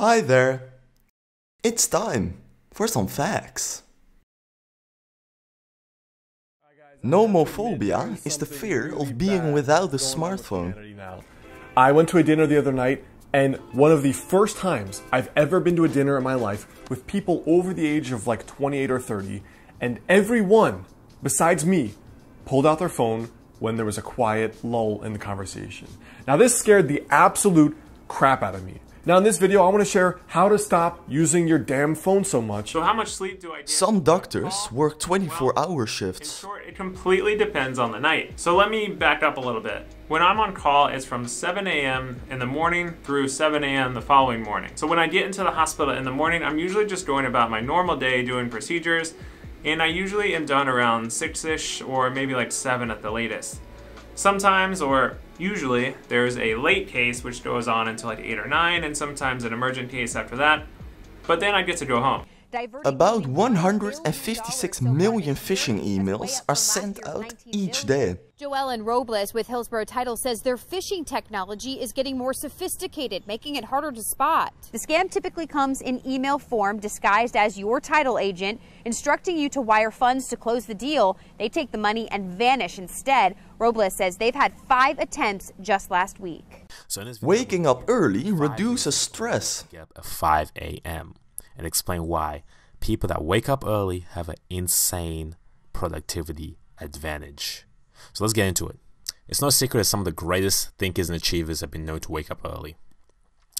Hi there. It's time for some facts. Nomophobia is the fear of being without a smartphone. I went to a dinner the other night, and one of the first times I've ever been to a dinner in my life with people over the age of like 28 or 30, and everyone, besides me, pulled out their phone when there was a quiet lull in the conversation. Now, this scared the absolute crap out of me. Now in this video, I want to share how to stop using your damn phone so much. So how much sleep do I get? Some doctors work 24 hour shifts. In short, it completely depends on the night. So let me back up a little bit. When I'm on call, it's from 7 a.m. in the morning through 7 a.m. the following morning. So when I get into the hospital in the morning, I'm usually just going about my normal day doing procedures, and I usually am done around 6-ish or maybe like 7 at the latest. Sometimes, or usually, there's a late case which goes on until like 8 or 9, and sometimes an emergent case after that, but then I get to go home. About 156 million phishing emails are sent out each day. Joellen Robles with Hillsborough Title says their phishing technology is getting more sophisticated, making it harder to spot. The scam typically comes in email form disguised as your title agent, instructing you to wire funds to close the deal. They take the money and vanish instead. Robles says they've had five attempts just last week. Waking up early reduces stress. At 5 a.m. and explain why people that wake up early have an insane productivity advantage. So let's get into it. It's no secret that some of the greatest thinkers and achievers have been known to wake up early.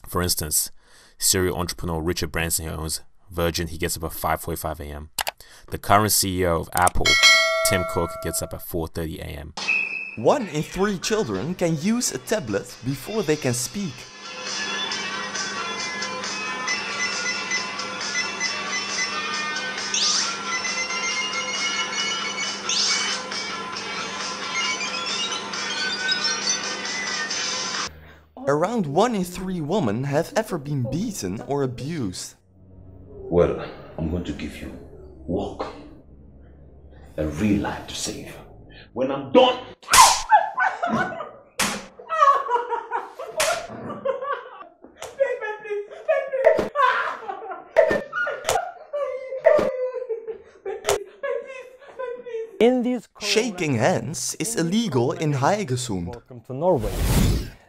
For instance, serial entrepreneur Richard Branson who owns Virgin, he gets up at 5:45 a.m. The current CEO of Apple, Tim Cook, gets up at 4:30 a.m. One in three children can use a tablet before they can speak. Around one in three women have ever been beaten or abused. Well, I'm going to give you work. A real life to save. When I'm done. In these Shaking hands is illegal in Haugesund. Welcome to Norway.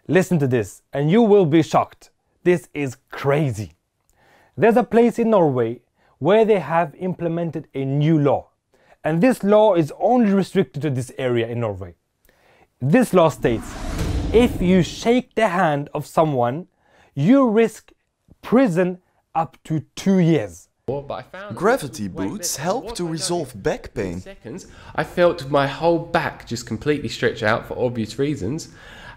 Listen to this and you will be shocked. This is crazy. There's a place in Norway where they have implemented a new law. And this law is only restricted to this area in Norway. This law states if you shake the hand of someone, you risk prison up to two years. Gravity boots help to resolve back pain. Seconds, I felt my whole back just completely stretch out for obvious reasons.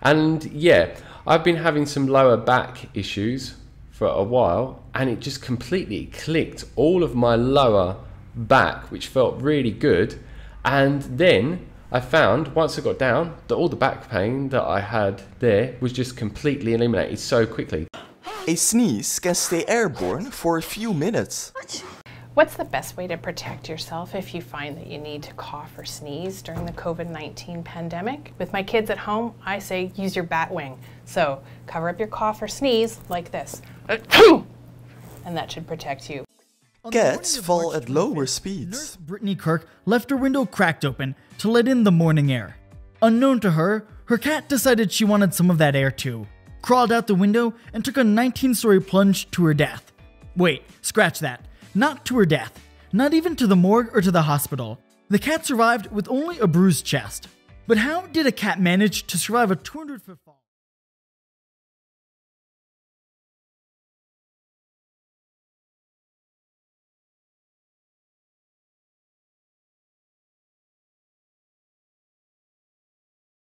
And yeah, I've been having some lower back issues for a while, and it just completely clicked all of my lower back, which felt really good. And then I found once I got down that all the back pain that I had there was just completely eliminated so quickly. A sneeze can stay airborne for a few minutes. What's the best way to protect yourself if you find that you need to cough or sneeze during the COVID 19 pandemic? With my kids at home, I say use your bat wing. So cover up your cough or sneeze like this. And that should protect you. Cats fall at lower speeds. Nurse Brittany Kirk left her window cracked open to let in the morning air. Unknown to her, her cat decided she wanted some of that air too, crawled out the window, and took a 19 story plunge to her death. Wait, scratch that. Not to her death, not even to the morgue or to the hospital. The cat survived with only a bruised chest. But how did a cat manage to survive a 200 foot fall?